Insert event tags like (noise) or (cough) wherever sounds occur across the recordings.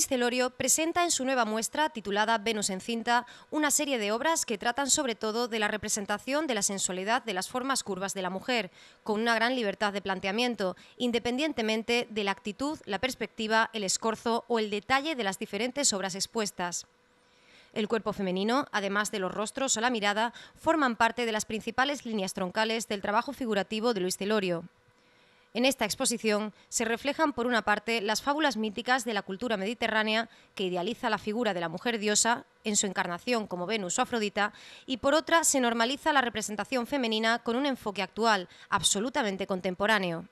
Luis Celorio presenta en su nueva muestra, titulada Venus en cinta, una serie de obras que tratan sobre todo de la representación de la sensualidad de las formas curvas de la mujer, con una gran libertad de planteamiento, independientemente de la actitud, la perspectiva, el escorzo o el detalle de las diferentes obras expuestas. El cuerpo femenino, además de los rostros o la mirada, forman parte de las principales líneas troncales del trabajo figurativo de Luis Celorio. En esta exposición se reflejan, por una parte, las fábulas míticas de la cultura mediterránea que idealiza la figura de la mujer diosa en su encarnación como Venus o Afrodita, y por otra se normaliza la representación femenina con un enfoque actual, absolutamente contemporáneo.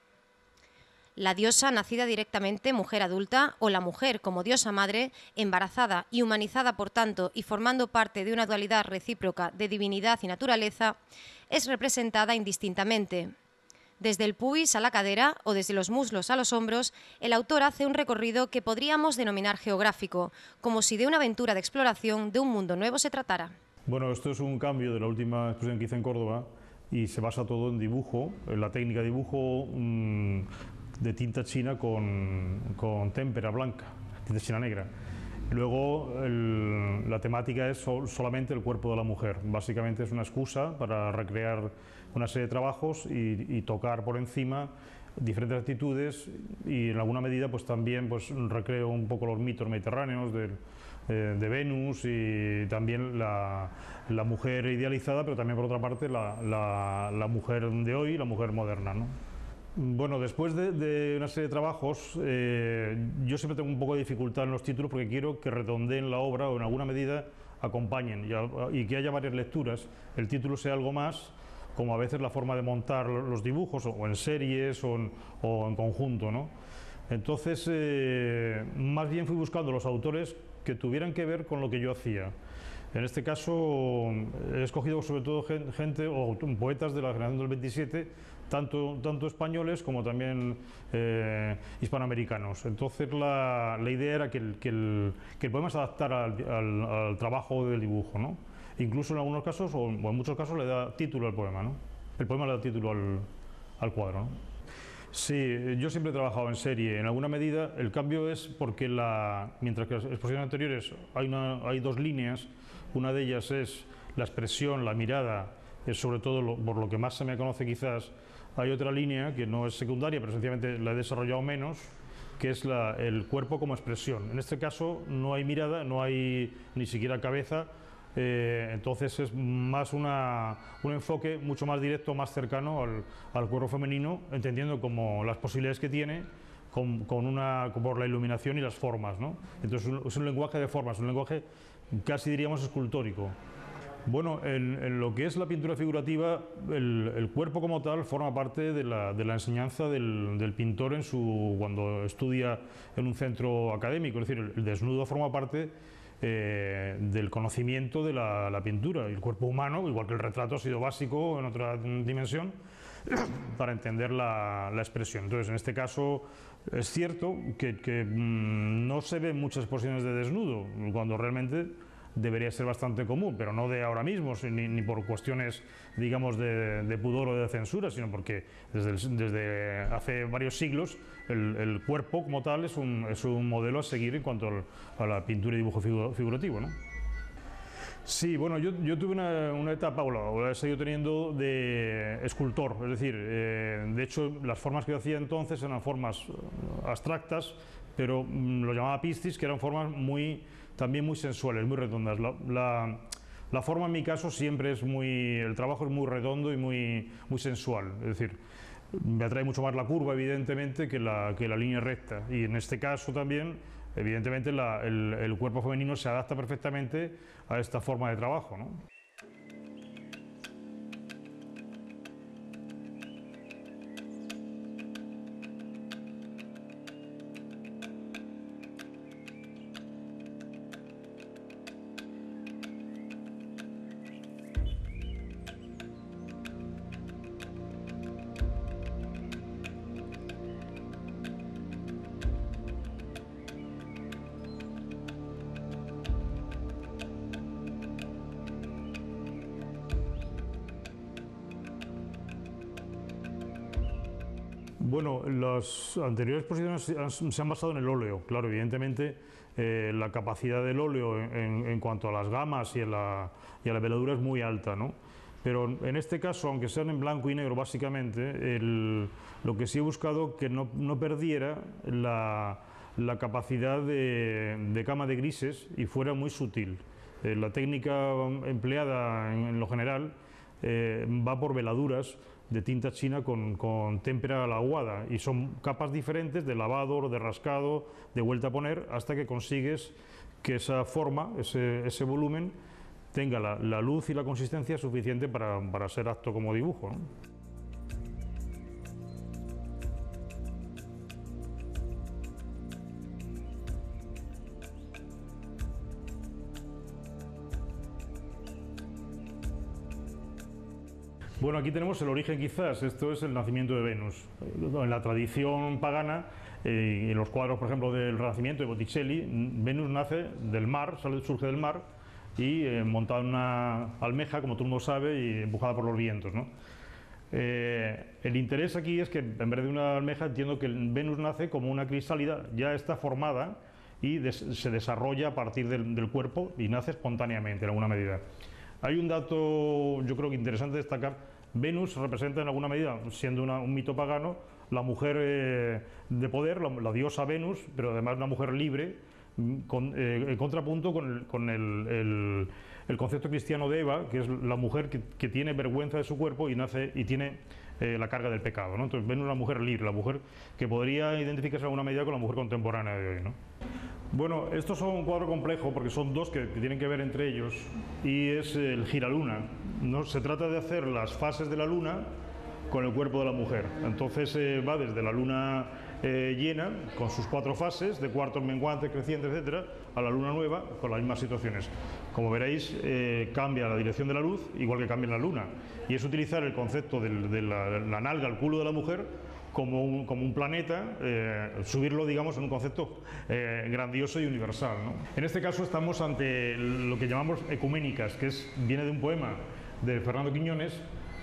La diosa nacida directamente mujer adulta o la mujer como diosa madre, embarazada y humanizada por tanto y formando parte de una dualidad recíproca de divinidad y naturaleza, es representada indistintamente. Desde el pubis a la cadera o desde los muslos a los hombros, el autor hace un recorrido que podríamos denominar geográfico, como si de una aventura de exploración de un mundo nuevo se tratara. Bueno, esto es un cambio de la última exposición que hice en Córdoba y se basa todo en dibujo, en la técnica de dibujo mm, de tinta china con, con témpera blanca, tinta china negra. Luego la temática es solamente el cuerpo de la mujer. Básicamente es una excusa para recrear una serie de trabajos y, tocar por encima diferentes actitudes y en alguna medida pues también pues recreo un poco los mitos mediterráneos de, eh, Venus y también la, mujer idealizada, pero también por otra parte la, la mujer de hoy, la mujer moderna. ¿no? Bueno, después de, una serie de trabajos, eh, yo siempre tengo un poco de dificultad en los títulos porque quiero que redondeen la obra o en alguna medida acompañen y, que haya varias lecturas. El título sea algo más, como a veces la forma de montar los dibujos o, en series o en, conjunto. ¿no? Entonces, eh, más bien fui buscando los autores que tuvieran que ver con lo que yo hacía. En este caso he escogido sobre todo gente o poetas de la generación del 27, tanto, tanto españoles como también eh, hispanoamericanos. Entonces la, la, idea era que el, que, el, que el poema se adaptara al, al, trabajo del dibujo, ¿no? Incluso en algunos casos, o en muchos casos, le da título al poema, ¿no? El poema le da título al, al cuadro, ¿no? Sí, yo siempre he trabajado en serie. En alguna medida el cambio es porque la, mientras que las exposiciones anteriores hay, una, hay dos líneas, una de ellas es la expresión, la mirada, es sobre todo por lo que más se me conoce quizás, hay otra línea que no es secundaria, pero sencillamente la he desarrollado menos, que es la, el cuerpo como expresión. En este caso no hay mirada, no hay ni siquiera cabeza, eh, entonces es más una, un enfoque mucho más directo, más cercano al, al, cuerpo femenino, entendiendo como las posibilidades que tiene con, con una, por la iluminación y las formas. ¿no? Entonces es un lenguaje de formas, un lenguaje casi diríamos escultórico. Bueno, en, lo que es la pintura figurativa, el, cuerpo como tal forma parte de la, enseñanza del, pintor en su, cuando estudia en un centro académico, es decir, el, desnudo forma parte eh, del conocimiento de la, pintura. El cuerpo humano, igual que el retrato, ha sido básico en otra dimensión (coughs) para entender la, expresión. Entonces, en este caso, es cierto que, mm, no se ven muchas exposiciones de desnudo, cuando realmente debería ser bastante común, pero no de ahora mismo, ni, por cuestiones, digamos, de, pudor o de censura, sino porque desde, desde hace varios siglos el, cuerpo como tal es un, es un, modelo a seguir en cuanto a la pintura y dibujo figurativo. ¿no? Sí, bueno, yo, yo tuve una, una, etapa, o la he seguido teniendo, de escultor, es decir, eh, de hecho las formas que yo hacía entonces eran formas abstractas, pero mm, lo llamaba piscis, que eran formas muy también muy sensuales, muy redondas. La, forma en mi caso siempre es muy, el trabajo es muy redondo y muy, muy sensual, es decir, me atrae mucho más la curva evidentemente que la, que la línea recta y en este caso también evidentemente el, el, cuerpo femenino se adapta perfectamente a esta forma de trabajo. Bueno, las anteriores exposiciones se han basado en el óleo, claro, evidentemente eh, la capacidad del óleo en, cuanto a las gamas y a la, veladura es muy alta, ¿no? Pero en este caso, aunque sean en blanco y negro básicamente, lo que sí he buscado que no, perdiera la, capacidad de, cama de grises y fuera muy sutil. Eh, la técnica empleada en, lo general eh, va por veladuras de tinta china con, con témpera aguada y son capas diferentes de lavado, de rascado, de vuelta a poner hasta que consigues que esa forma, ese, ese volumen tenga la, la, luz y la consistencia suficiente para, para ser apto como dibujo. Bueno, aquí tenemos el origen quizás, esto es el nacimiento de Venus. En la tradición pagana, eh, en los cuadros, por ejemplo, del Renacimiento de Botticelli, Venus nace del mar, surge del mar y eh, montada en una almeja, como todo el mundo sabe, y empujada por los vientos. Eh, el interés aquí es que en vez de una almeja entiendo que Venus nace como una crisálida, ya está formada y se desarrolla a partir del cuerpo y nace espontáneamente en alguna medida. Hay un dato, yo creo que interesante destacar. Venus representa en alguna medida, siendo un mito pagano, la mujer eh, de poder, la, diosa Venus, pero además una mujer libre, mm, con, eh, en contrapunto con, el, concepto cristiano de Eva, que es la mujer que, tiene vergüenza de su cuerpo y nace y tiene eh, la carga del pecado. ¿no? Entonces Venus es la mujer libre, la mujer que podría identificarse en alguna medida con la mujer contemporánea de hoy. ¿no? Bueno, estos son un cuadro complejo porque son dos que, tienen que ver entre ellos y es el giraluna. ¿no? Se trata de hacer las fases de la luna con el cuerpo de la mujer. Entonces eh, va desde la luna eh, llena, con sus cuatro fases, de cuartos menguantes, crecientes, etcétera, a la luna nueva, con las mismas situaciones. Como veréis, eh, cambia la dirección de la luz, igual que cambia la luna. Y es utilizar el concepto de, la, nalga, el culo de la mujer, como un, como un planeta, eh, subirlo, digamos, en un concepto eh, grandioso y universal. En este caso estamos ante lo que llamamos ecuménicas, que es, viene de un poema de Fernando Quiñones,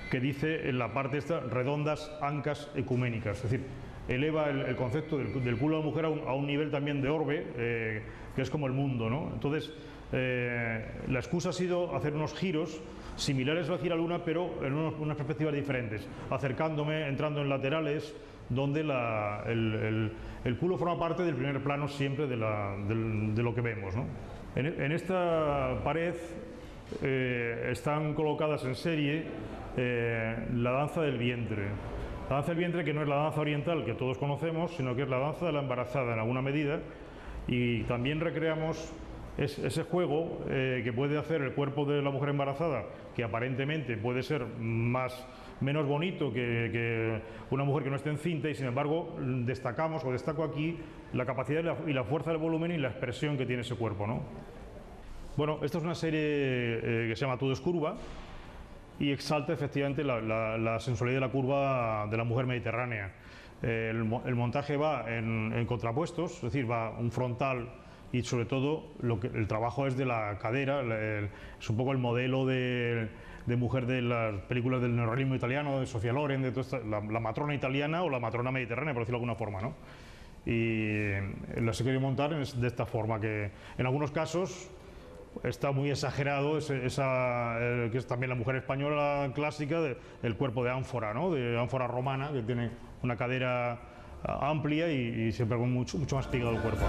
que dice en la parte esta, redondas ancas ecuménicas, es decir, eleva el, concepto del, culo de la mujer a un, nivel también de orbe, eh, que es como el mundo. ¿no? Entonces, la excusa ha sido hacer unos giros similares a la giraluna, pero en unas perspectivas diferentes, acercándome, entrando en laterales, donde el, culo forma parte del primer plano siempre de, lo que vemos. En, esta pared eh, están colocadas en serie eh, la danza del vientre. La danza del vientre que no es la danza oriental que todos conocemos, sino que es la danza de la embarazada en alguna medida y también recreamos es ese juego eh, que puede hacer el cuerpo de la mujer embarazada, que aparentemente puede ser más menos bonito que, una mujer que no esté encinta y sin embargo destacamos o destaco aquí la capacidad y la, fuerza del volumen y la expresión que tiene ese cuerpo. ¿no? Bueno, esta es una serie eh, que se llama Todo es curva y exalta efectivamente la, sensualidad de la curva de la mujer mediterránea. el, montaje va en, contrapuestos, es decir, va un frontal y sobre todo el trabajo es de la cadera, es un poco el modelo de, mujer de las películas del neorrealismo italiano, de Sofía Loren, de toda la, matrona italiana o la matrona mediterránea, por decirlo de alguna forma. ¿no? Y la se querido montar de esta forma, que en algunos casos está muy exagerado esa, que es también la mujer española clásica, el cuerpo de ánfora, ¿no? de ánfora romana, que tiene una cadera amplia y, siempre con mucho, mucho más pegado el cuerpo.